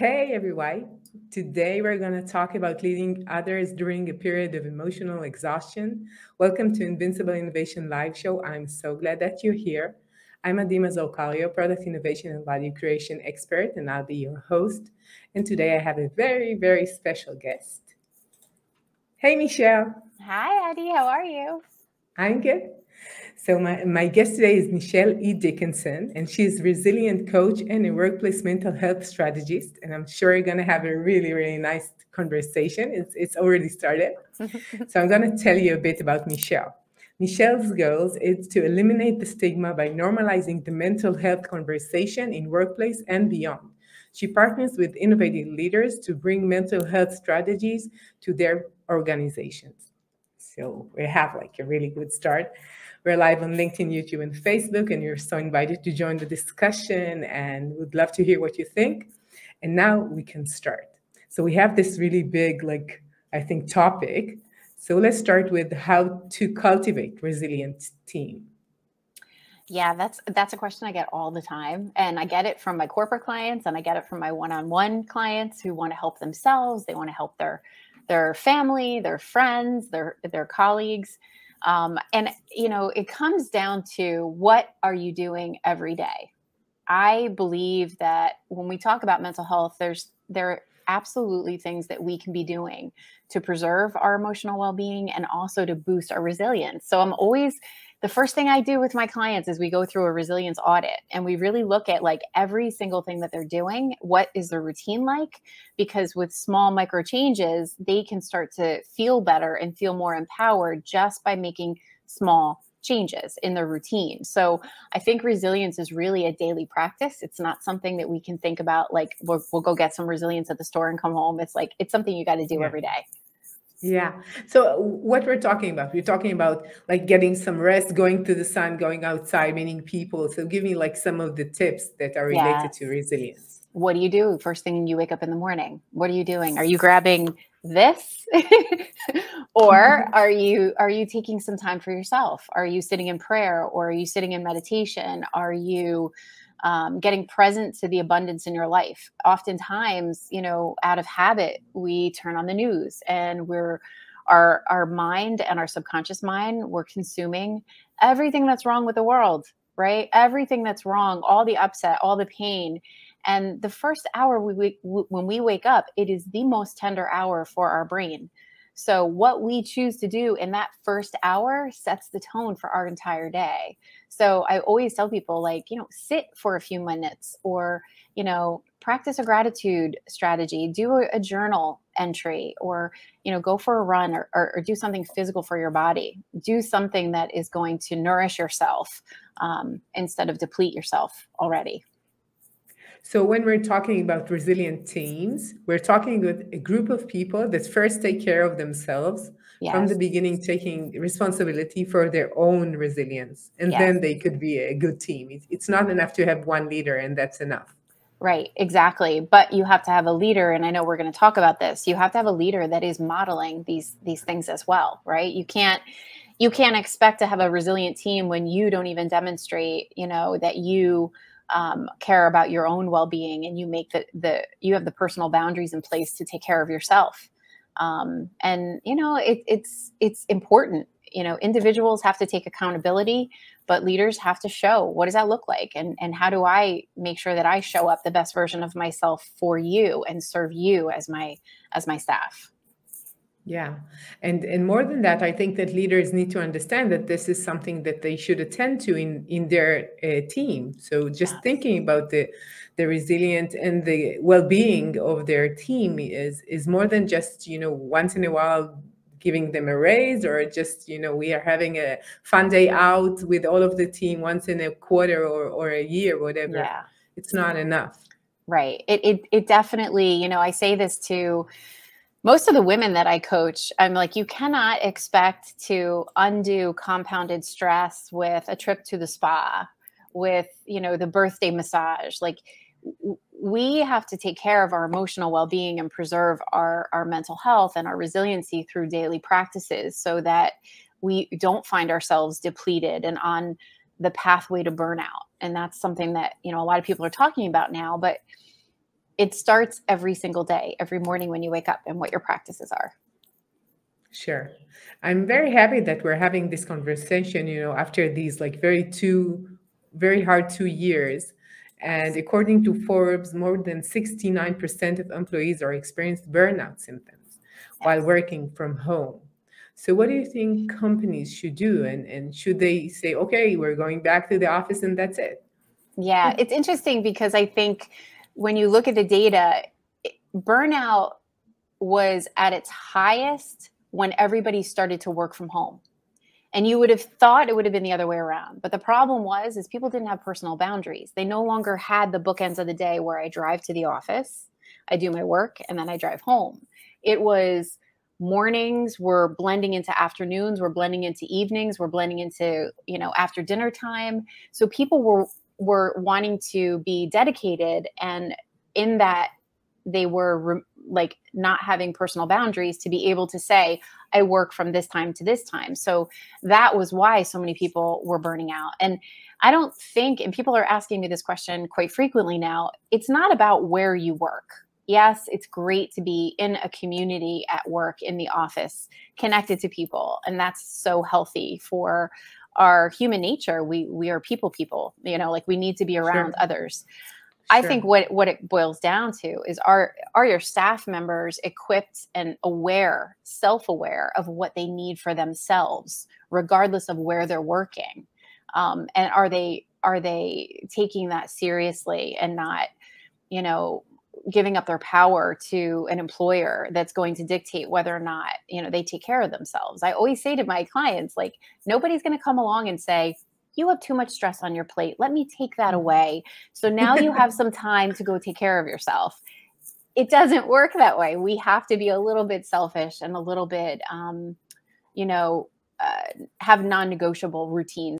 Hey, everyone. Today we're going to talk about leading others during a period of emotional exhaustion. Welcome to Invincible Innovation Live Show. I'm so glad that you're here. I'm Adi Mazor Kario, product innovation and value creation expert, and I'll be your host. And today I have a very, very special guest. Hey, Michelle. Hi, Adi. How are you? I'm good. So my, my guest today is Michelle E. Dickinson, and she's a resilient coach and a workplace mental health strategist. And I'm sure you're gonna have a really, really nice conversation. It's, it's already started. so I'm gonna tell you a bit about Michelle. Michelle's goal is to eliminate the stigma by normalizing the mental health conversation in workplace and beyond. She partners with innovative leaders to bring mental health strategies to their organizations. So we have like a really good start. We're live on LinkedIn, YouTube, and Facebook, and you're so invited to join the discussion and we'd love to hear what you think. And now we can start. So we have this really big, like, I think, topic. So let's start with how to cultivate resilient team. Yeah, that's that's a question I get all the time. And I get it from my corporate clients and I get it from my one-on-one clients who want to help themselves, they want to help their their family, their friends, their their colleagues. Um, and you know, it comes down to what are you doing every day? I believe that when we talk about mental health, there's there are absolutely things that we can be doing to preserve our emotional well-being and also to boost our resilience. So I'm always the first thing I do with my clients is we go through a resilience audit and we really look at like every single thing that they're doing. What is their routine like? Because with small micro changes, they can start to feel better and feel more empowered just by making small changes in their routine. So I think resilience is really a daily practice. It's not something that we can think about like we'll, we'll go get some resilience at the store and come home. It's like it's something you got to do yeah. every day. Yeah. So what we're talking about, we're talking about like getting some rest, going to the sun, going outside, meeting people. So give me like some of the tips that are related to resilience. What do you do first thing you wake up in the morning? What are you doing? Are you grabbing this or mm-hmm. are you are you taking some time for yourself? Are you sitting in prayer or are you sitting in meditation? Are you um, getting present to the abundance in your life. Oftentimes, you know, out of habit, we turn on the news and we're our our mind and our subconscious mind we're consuming everything that's wrong with the world right? Everything that's wrong all the upset all the pain. And the first hour we, we when we wake up it is the most tender hour for our brain so, what we choose to do in that first hour sets the tone for our entire day. So, I always tell people, like, you know, sit for a few minutes or, you know, practice a gratitude strategy, do a, a journal entry, or, you know, go for a run or, or, or, do something physical for your body. Do something that is going to nourish yourself um, instead of deplete yourself already. So when we're talking about resilient teams, we're talking with a group of people that first take care of themselves yes. from the beginning, taking responsibility for their own resilience, and yes. then they could be a good team. It's not enough to have one leader, and that's enough. Right, exactly. But you have to have a leader, and I know we're going to talk about this. You have to have a leader that is modeling these these things as well, right? You can't you can't expect to have a resilient team when you don't even demonstrate, you know, that you um, care about your own well-being and you make the, the you have the personal boundaries in place to take care of yourself. Um, and you know it, it's it's important. You know individuals have to take accountability but leaders have to show what does that look like? And and how do i make sure that i show up the best version of myself for you and serve you as my as my staff yeah. And and more than that, I think that leaders need to understand that this is something that they should attend to in in their uh, team. So just thinking about the the resilient and the well-being of their team is is more than just, you know, once in a while giving them a raise or just, you know, we are having a fun day out with all of the team once in a quarter or or a year, whatever. Yeah. It's not enough. Right. It it it definitely, you know, I say this to most of the women that I coach, I'm like, you cannot expect to undo compounded stress with a trip to the spa, with, you know, the birthday massage. Like, we have to take care of our emotional well-being and preserve our, our mental health and our resiliency through daily practices so that we don't find ourselves depleted and on the pathway to burnout and that's something that you know a lot of people are talking about now but it starts every single day, every morning when you wake up, and what your practices are. Sure. I'm very happy that we're having this conversation, you know, after these like very two, very hard two years. And according to Forbes, more than 69% of employees are experienced burnout symptoms while working from home. So what do you think companies should do? And, and should they say, okay, we're going back to the office and that's it? Yeah, it's interesting because I think when you look at the data, burnout was at its highest when everybody started to work from home. And you would have thought it would have been the other way around. But the problem was is people didn't have personal boundaries. They no longer had the bookends of the day where I drive to the office, I do my work, and then I drive home. It was mornings were blending into afternoons, we're blending into evenings, we're blending into, you know, after dinner time. So people were were wanting to be dedicated and in that they were re- like not having personal boundaries to be able to say i work from this time to this time. So that was why so many people were burning out. And i don't think and people are asking me this question quite frequently now it's not about where you work. Yes it's great to be in a community at work in the office connected to people and that's so healthy for our human nature we we are people people you know like we need to be around sure. others. I think what what it boils down to is are are your staff members equipped and aware, self-aware of what they need for themselves, regardless of where they're working, um, and are they are they taking that seriously and not, you know, giving up their power to an employer that's going to dictate whether or not you know they take care of themselves. I always say to my clients, like nobody's going to come along and say you have too much stress on your plate. Let me take that mm-hmm. away. So now you have some time to go take care of yourself. It doesn't work that way. We have to be a little bit selfish and a little bit, um, you know, uh, have non negotiable routines.